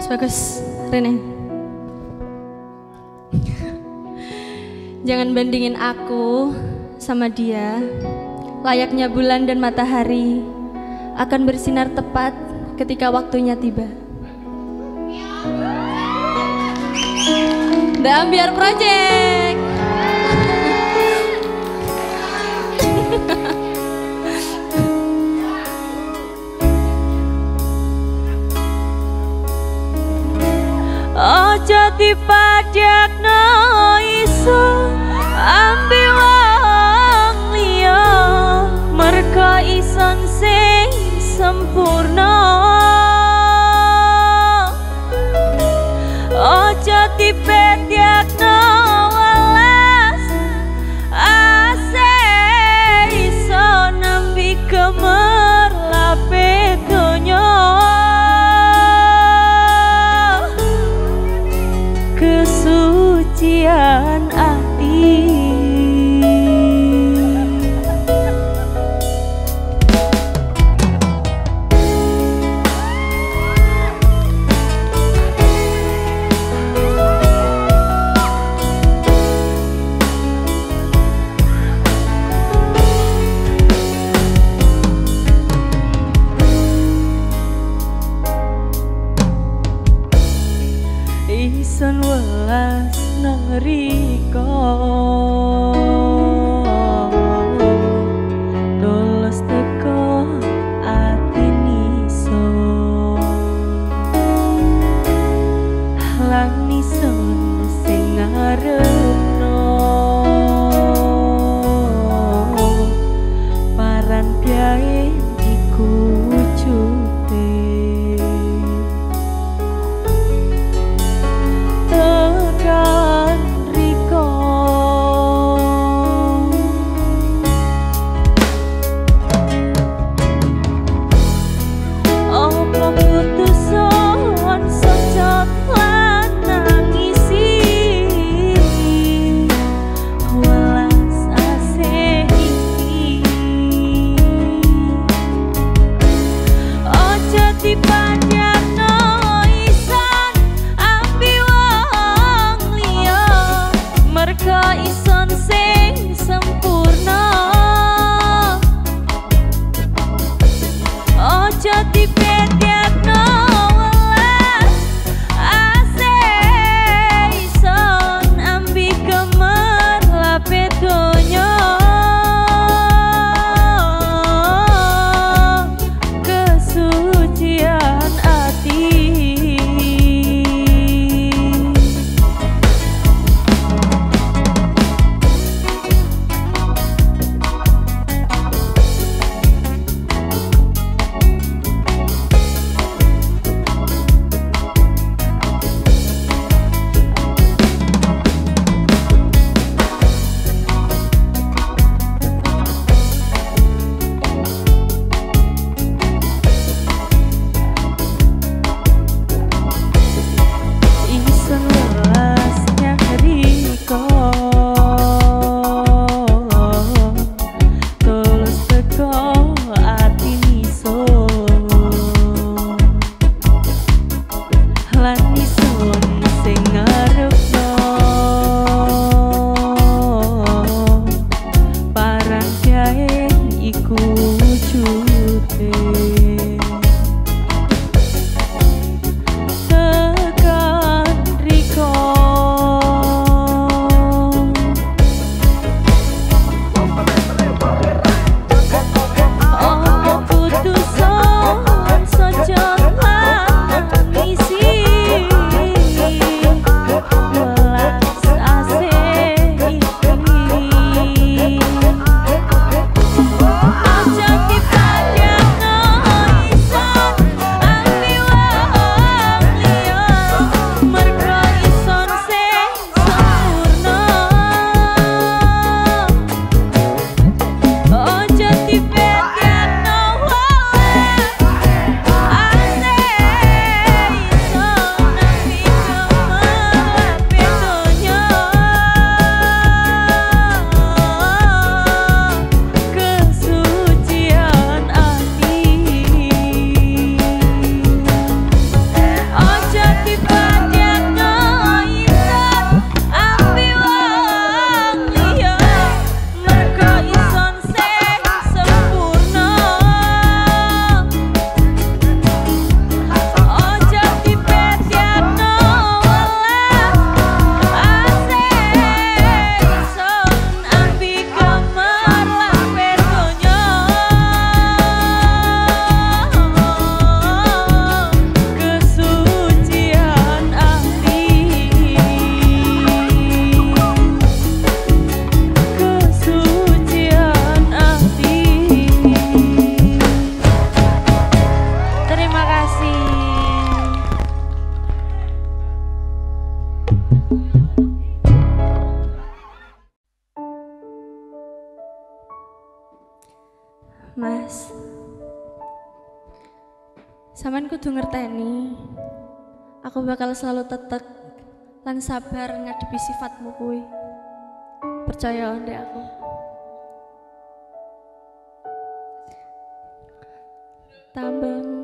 Mas Bagus, Rene. Jangan bandingin aku sama dia. Layaknya bulan dan matahari akan bersinar tepat ketika waktunya tiba. The Ambiar Project. Ojo dipadakno iso ambil wong liya. Merga ison sing sempurna Aku bakal selalu tetek lan sabar ngadepi sifatmu kuwi. Percaya ndek aku. Tambang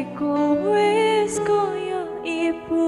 iku wis koyo ibu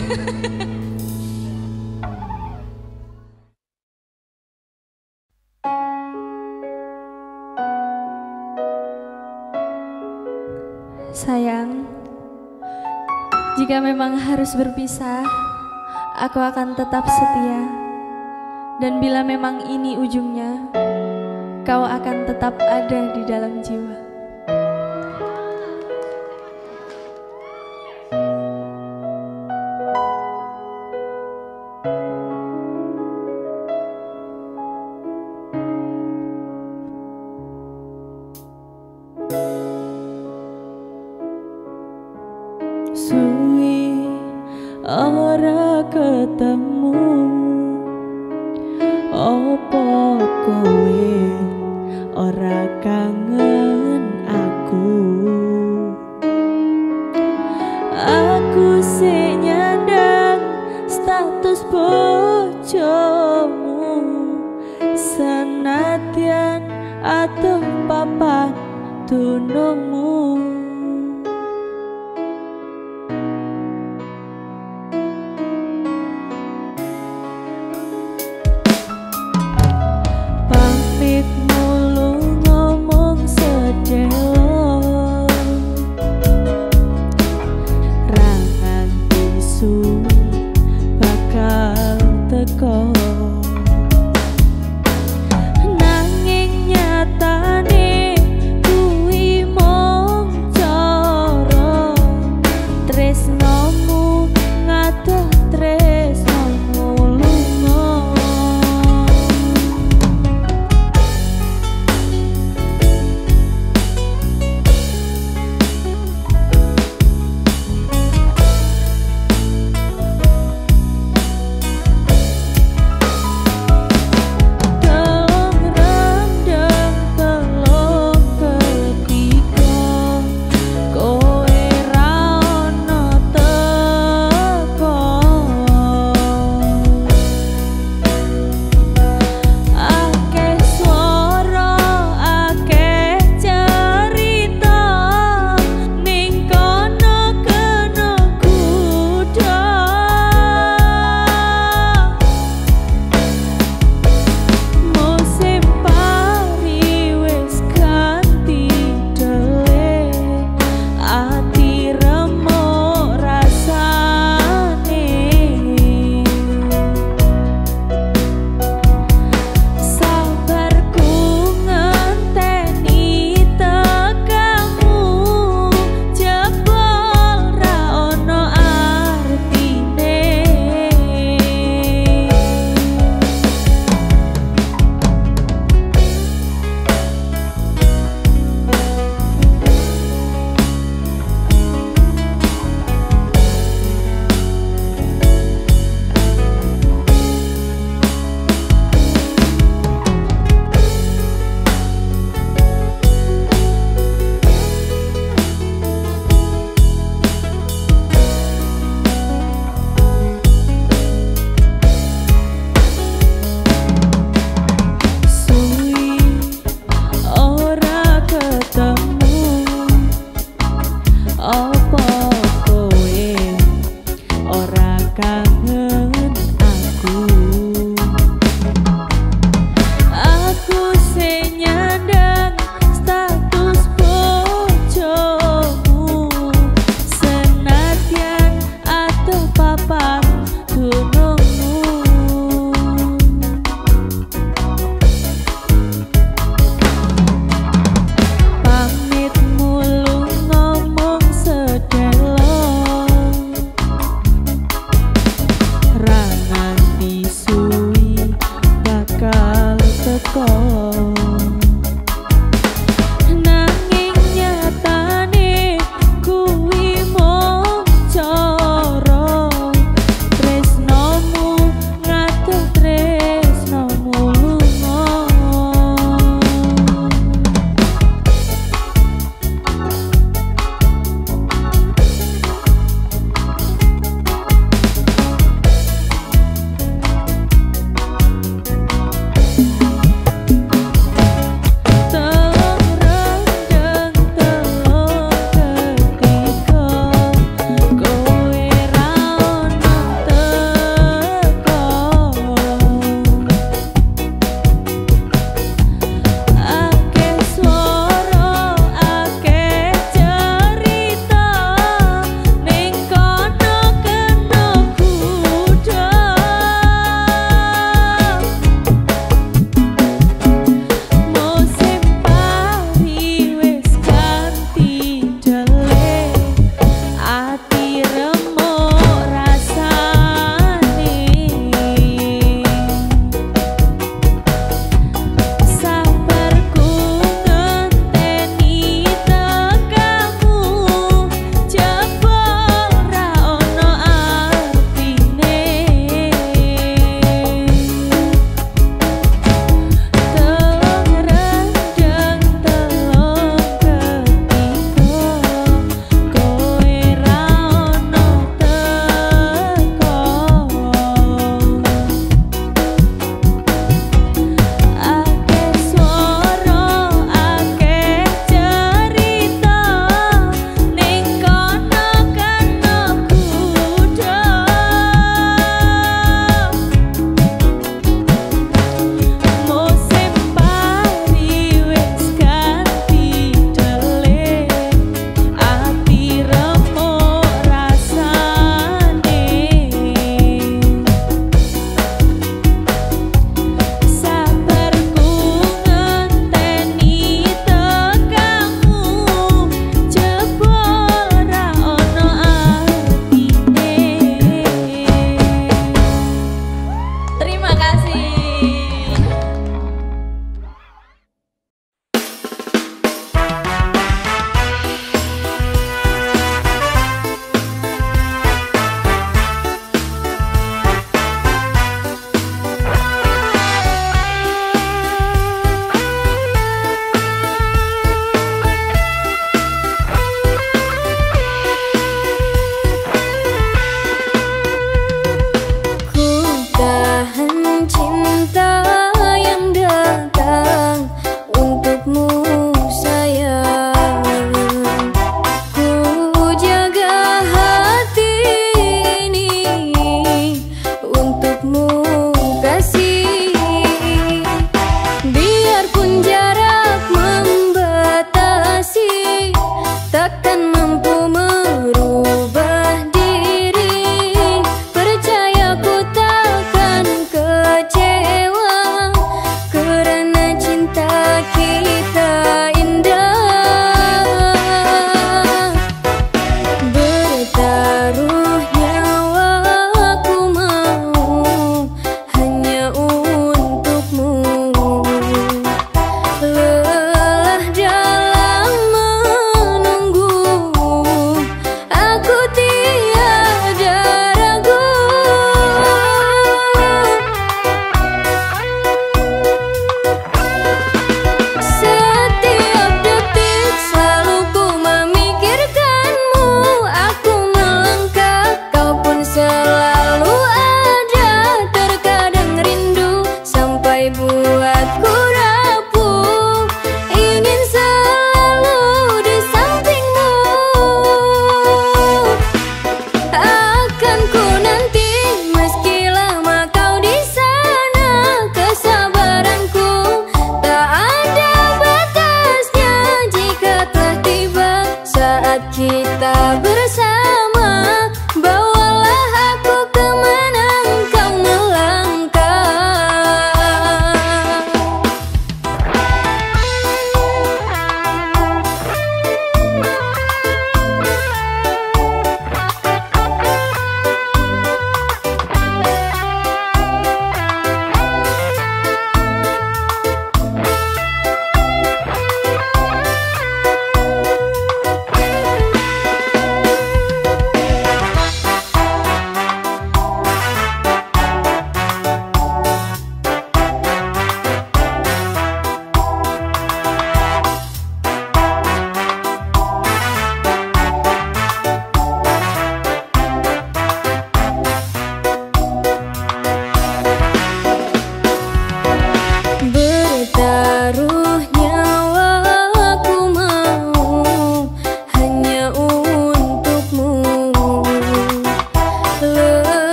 Sayang, jika memang harus berpisah, aku akan tetap setia. Dan bila memang ini ujungnya, kau akan tetap ada di dalam jiwa.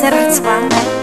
sercu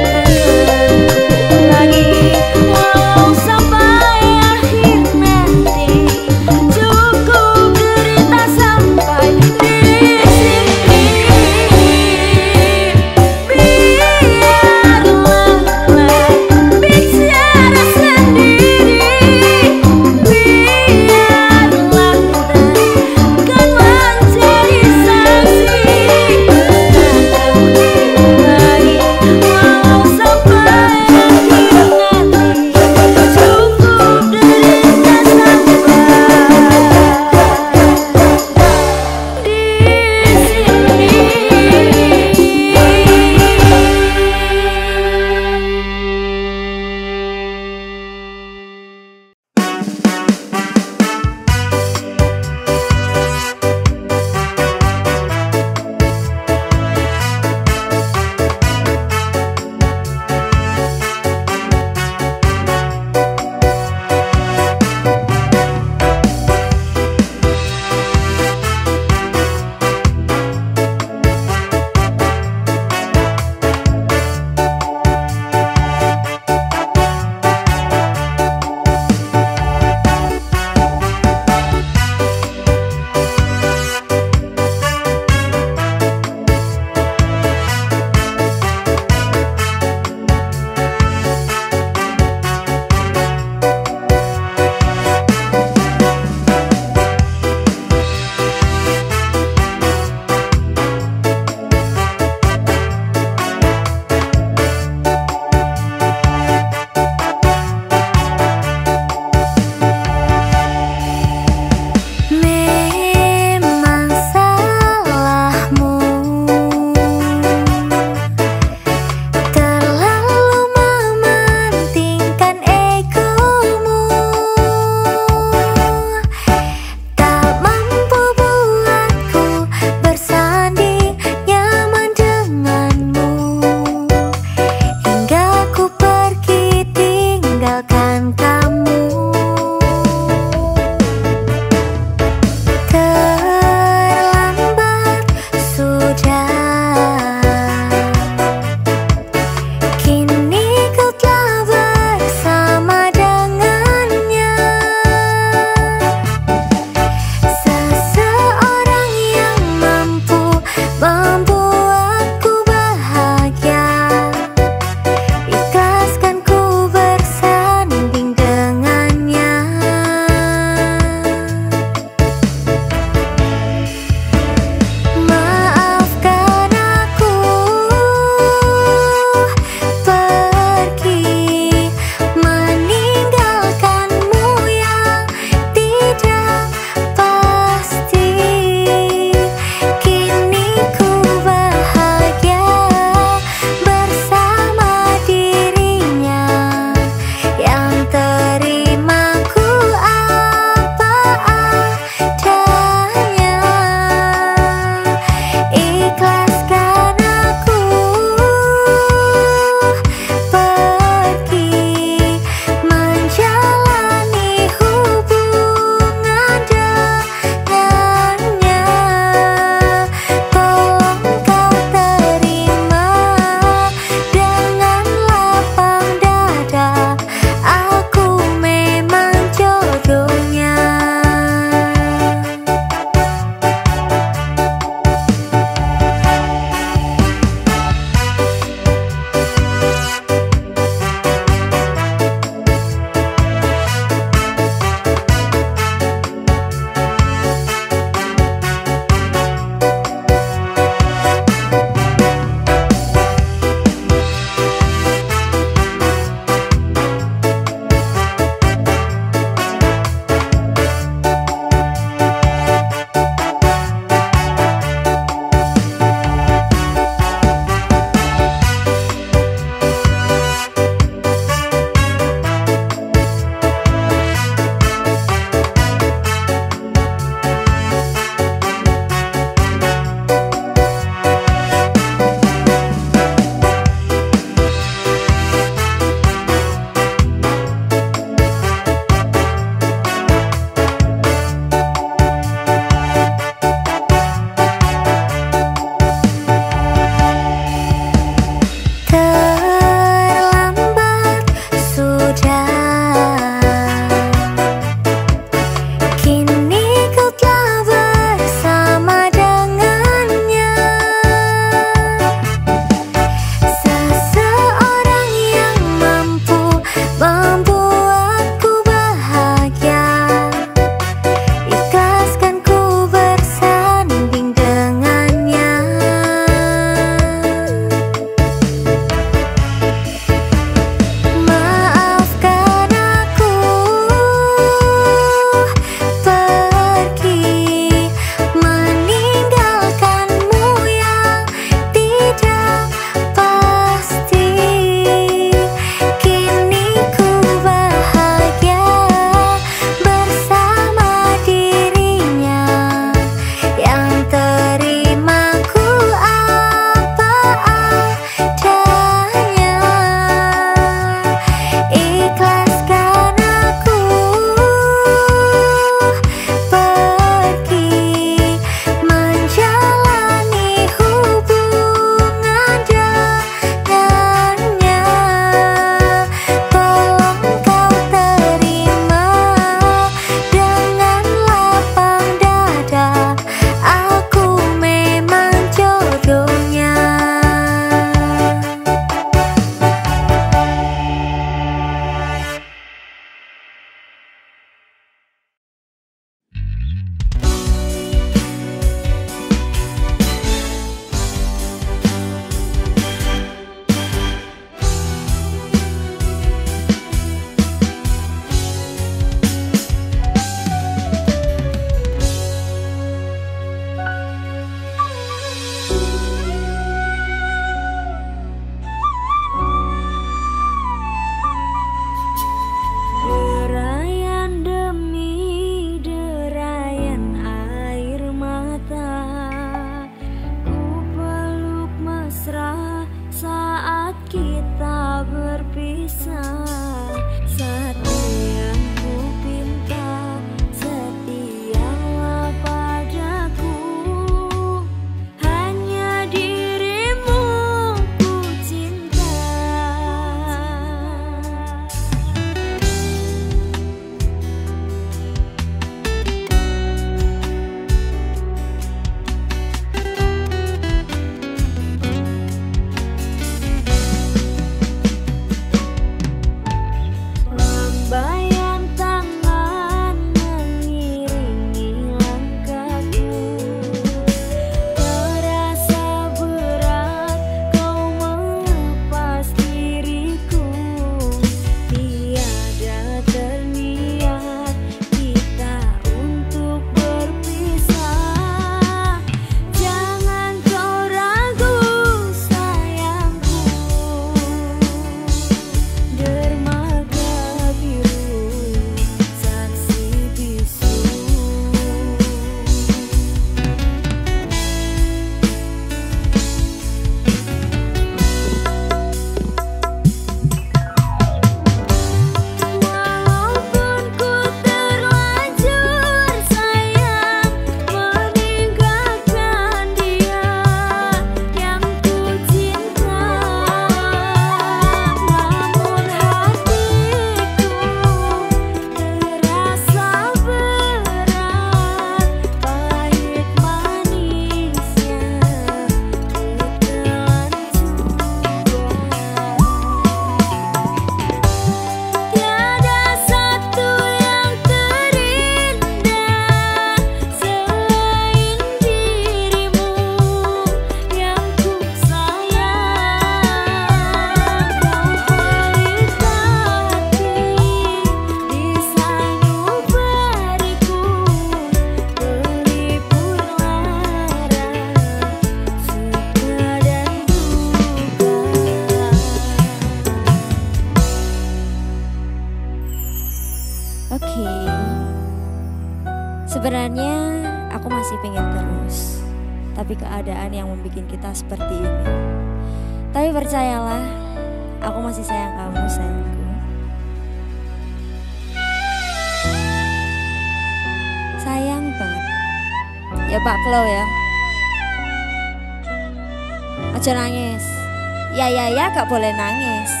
gak boleh nangis.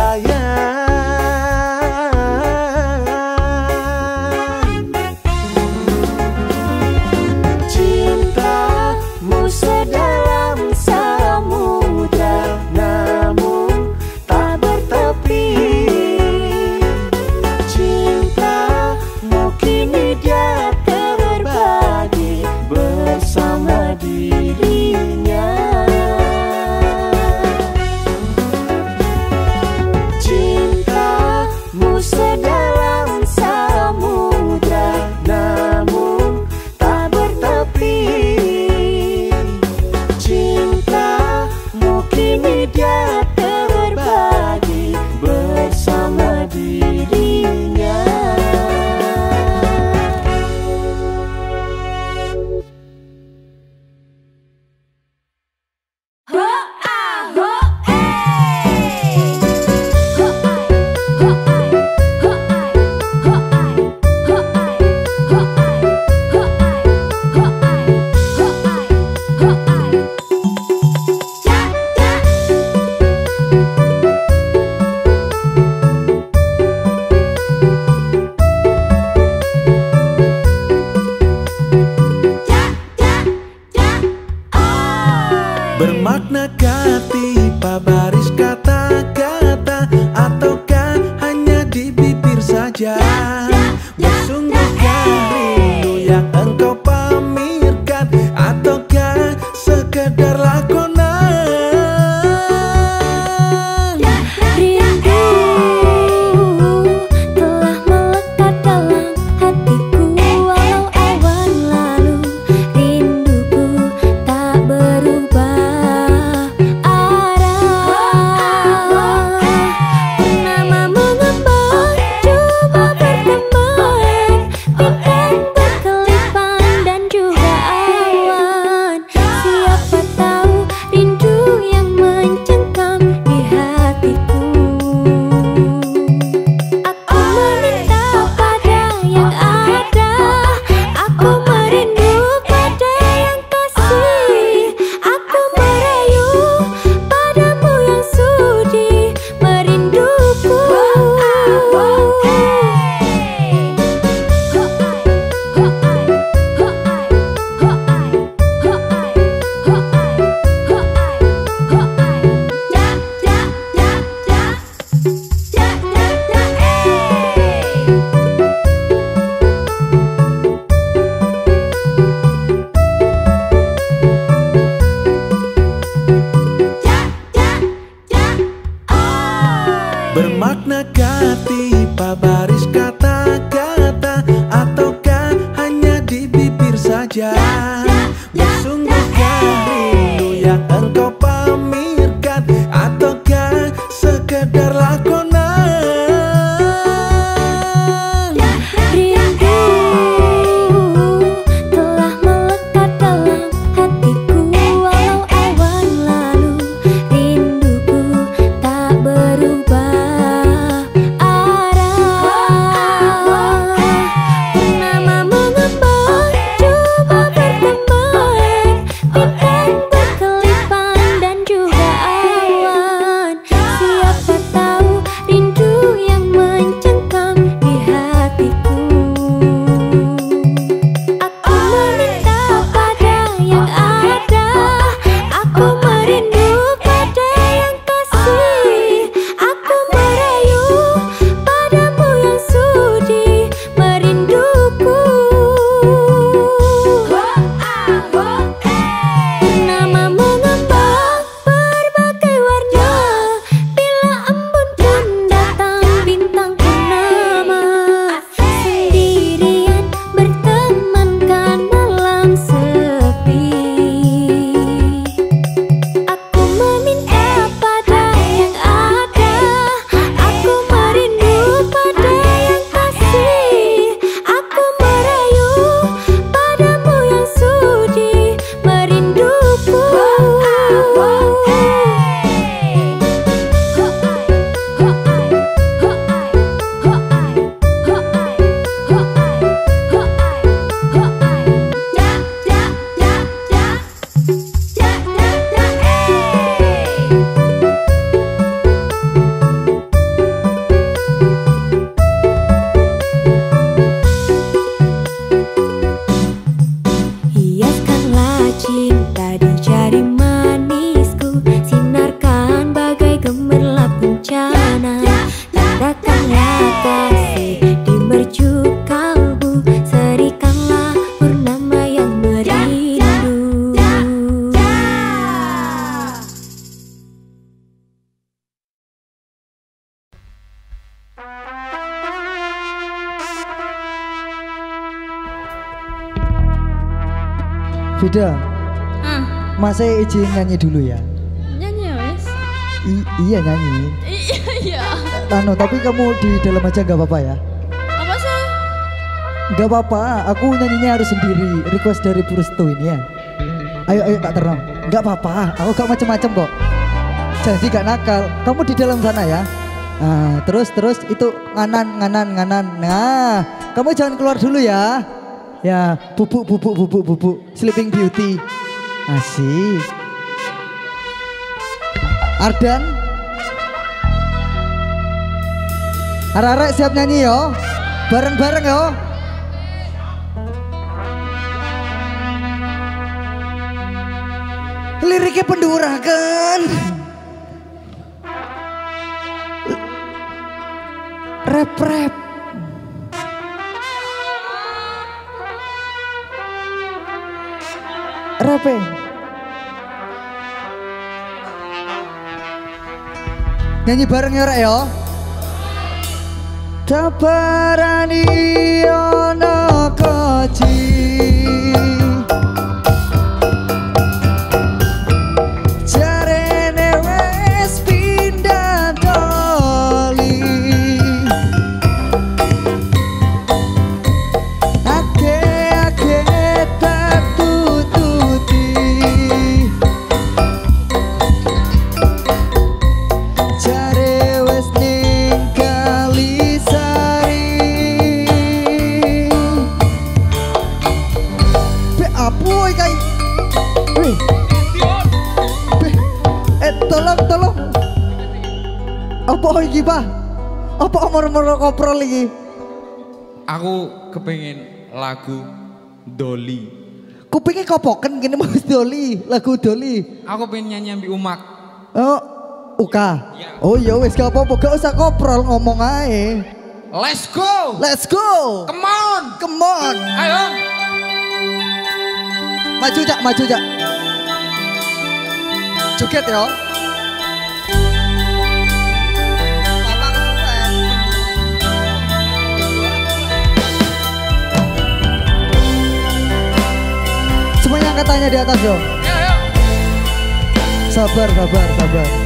yeah. Mas saya izin nyanyi dulu ya. nyanyi ya wes. I- iya nyanyi. Iya, iya. Anu, tapi kamu di dalam aja nggak apa-apa ya? Apa sih? Nggak apa-apa, aku nyanyinya harus sendiri. Request dari Purstu ini ya. Ayo, ayo tak terang. Nggak apa-apa, aku gak macem-macem kok. Jadi gak nakal. Kamu di dalam sana ya. Nah, terus terus itu nganan nganan nganan. Nah, kamu jangan keluar dulu ya. Ya, bubuk bubuk bubuk bubuk. Sleeping Beauty. Asik. Ardan. Arek-arek siap nyanyi yo. Bareng-bareng yo. Liriknya pendurakan. Rap-rap. Rap -e. Nyanyi bareng ya, Rek ya. Taparani ono koji Apa iki, Pak? Apa omor-omor koprol iki? Aku kepengen lagu Doli. Kupingnya kopoken gini Mas Doli, lagu Doli. Aku pengen nyanyi ambi umak. Oh, Uka. Oh ya wis gak apa-apa, gak usah koprol ngomong ae. Let's go. Let's go. Come on. Come on. Ayo. Maju cak, maju cak. Joget ya. Tangannya di atas ayo. sabar, sabar, sabar.